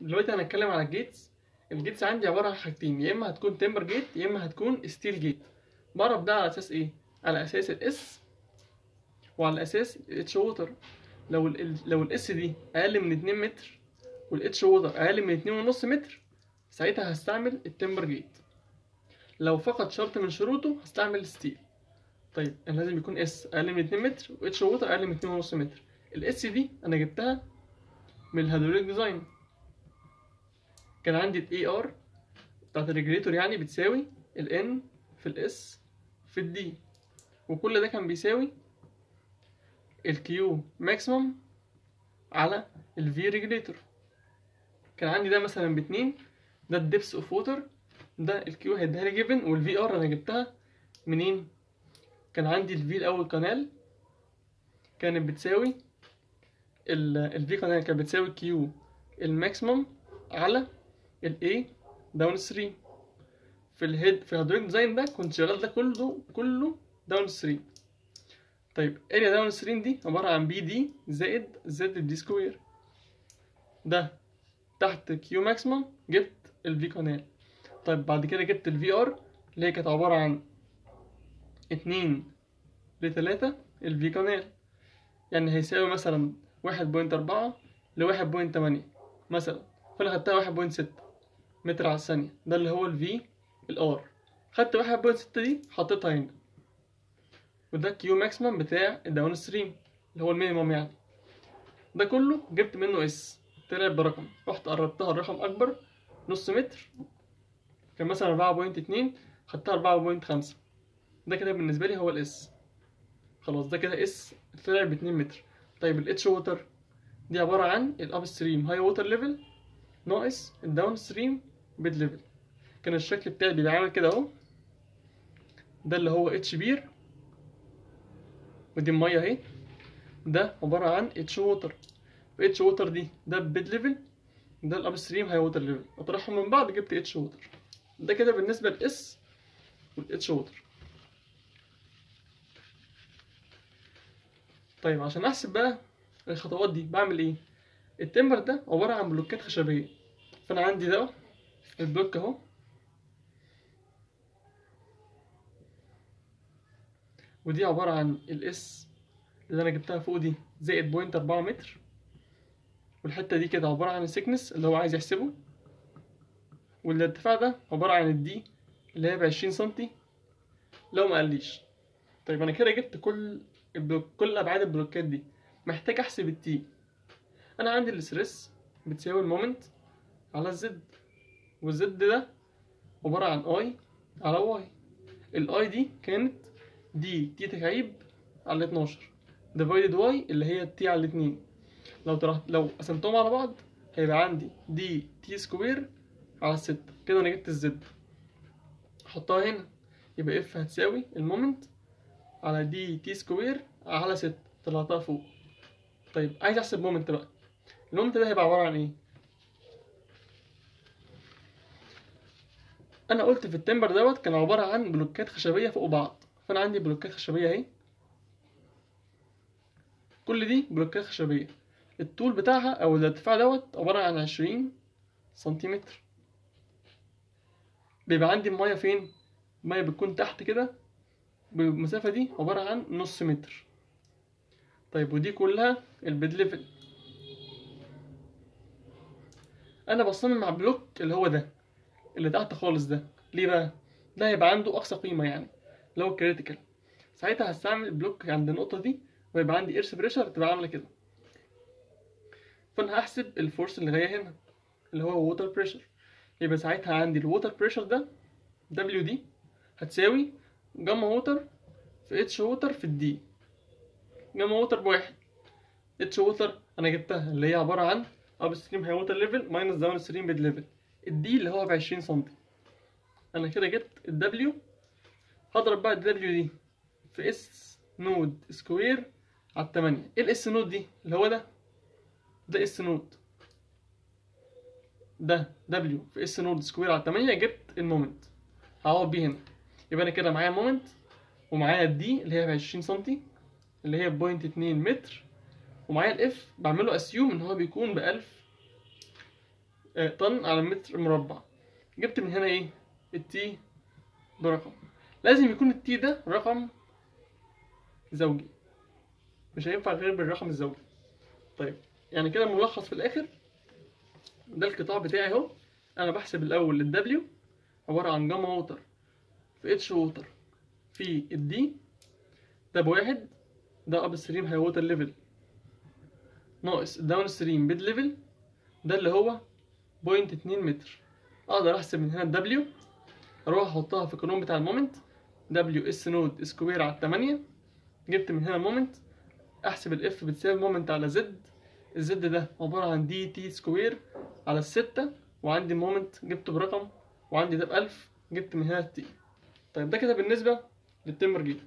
دلوقتي هنتكلم على ال gates. ال gates عندي عبارة عن حاجتين. يا إما هتكون timber gate يا إما هتكون steel gate. بعرف ده على أساس إيه؟ على أساس ال S وعلى أساس ال H water لو ال لو ال S دي أقل من 2 متر وال H water أقل من 2.5 متر ساعتها هستعمل ال timber gate. لو فقد شرط من شروطه هستعمل steel طيب أنا لازم يكون S أقل من 2 متر و H water أقل من 2.5 متر. ال S دي أنا جبتها من ال hydraulic design. كان عندي ال A R بتاعت ال regulator يعني بتساوي ال n في ال S في ال d وكل ده كان بيساوي ال Q maximum على ال V regulator كان عندي ده مثلا باتنين ده ال depth of water ده ال Q هيديها لي given وال V R أنا جبتها منين؟ كان عندي ال V الأول canal كانت بتساوي ال V canal كانت بتساوي Q ال maximum على ال A downstream في ال hyd في ال hydraulic design ده كنت شغال ده كله كله downstream طيب area downstream دي عبارة عن b d زائد z d square ده تحت Q maximum جبت ال V canal طيب بعد كده جبت ال V R اللي هي كانت عبارة عن اتنين لتلاتة ال V canal يعني هيساوي مثلا واحد point أربعة لواحد point تمانية مثلا. فأنا خدتها واحد point ستة. متر على الثانية ده اللي هو ال V ال R خدت واحد point ستة دي حطيتها هنا. وده Q maximum بتاع ال downstream اللي هو ال minimum يعني. ده كله جبت منه S طلع برقم رحت قربتها لرقم أكبر نص متر. كان مثلا أربعة point اتنين خدتها أربعة point خمسة. ده كده بالنسبة لي هو ال S خلاص ده كده S طلع باتنين متر. طيب ال H water دي عبارة عن ال upstream high water level ناقص ال downstream bed level كان الشكل بتاعي بيبقى عامل كده اهو. ده اللي هو H pier ودي المية اهي. ده عبارة عن H water H water دي ده bed level ده ال upstream high water level اطرحهم من بعض جبت H water ده كده بالنسبة لل S وال H water طيب عشان أحسب بقى الخطوات دي بعمل إيه؟ ال timber ده عبارة عن بلوكات خشبية. فأنا عندي ده البلوك أهو. ودي عبارة عن ال S اللي أنا جبتها فوق دي زائد point أربعة متر. والحتة دي كده عبارة عن ال thickness اللي هو عايز يحسبه. والارتفاع ده عبارة عن ال D اللي هي بعشرين سنتي لو ما قاليش طيب أنا كده جبت كل البلوك كل أبعاد البلوكات دي. محتاج أحسب ال T أنا عندي ال stress بتساوي ال moment على ال Z وال Z ده عبارة عن I على Y ال I دي كانت D T تكعيب على 12 divided Y اللي هي T على 2 لو طرحت لو قسمتهم على بعض هيبقى عندي D T square على 6 كده أنا جبت ال Z. احطها هنا. يبقى F هتساوي ال moment على D T square على 6 طلعتها فوق. طيب عايز أحسب moment بقى. ال moment ده هيبقى عبارة عن إيه؟ أنا قلت في ال timber دوت كان عبارة عن بلوكات خشبية فوق بعض. فأنا عندي بلوكات خشبية أهي. كل دي بلوكات خشبية. الطول بتاعها أو الارتفاع دوت عبارة عن 20 سنتيمتر. بيبقى عندي المية فين؟ المية بتكون تحت كده. بالمسافة دي عبارة عن نص متر. طيب ودي كلها ال bed level. أنا بصمم مع بلوك اللي هو ده. اللي تحت خالص ده. ليه بقى؟ ده هيبقى عنده أقصى قيمة يعني. اللي هو critical ساعتها هستعمل بلوك عند النقطة دي ويبقى عندي earth pressure تبقى عاملة كده. فأنا هحسب ال force اللي جاية هنا اللي هو water pressure يبقى ساعتها عندي ال water pressure ده W دي هتساوي gamma water في H water في ال D gamma water بواحد. H water أنا جبتها اللي هي عبارة عن upstream high water level minus downstream bed level ال D اللي هو بعشرين سنتي أنا كده جبت ال W هضرب بقى ال W دي في S naught square على التمانية. إيه ال S naught دي؟ اللي هو ده؟ ده S naught. ده W في S naught square على التمانية. جبت ال moment هعوض بيه هنا. يبقى أنا كده معايا moment ومعايا ال D اللي هي ب 20 سنتي اللي هي point 2 متر. ومعايا ال F بعمله assume إن هو بيكون ب 1000 آه، طن على متر مربع. جبت من هنا إيه؟ ال T برقم. لازم يكون ال T ده رقم زوجي. مش هينفع غير بالرقم الزوجي. طيب يعني كده ملخص في الآخر. ده القطاع بتاعي اهو. أنا بحسب الأول ال W عبارة عن gamma water في H water في ال D ده بواحد. ده upstream high water level ناقص ال downstream bed level ده اللي هو point اتنين متر. أقدر أحسب من هنا ال W أروح أحطها في القانون بتاع ال moment. W S naught square على التمانية جبت من هنا ال moment أحسب ال F بتساوي moment على Z ال Z ده عبارة عن D T square على الستة وعندي مومنت جبته برقم. وعندي ده بألف. جبت من هنا التي طيب ده كده بالنسبة للتمر جيت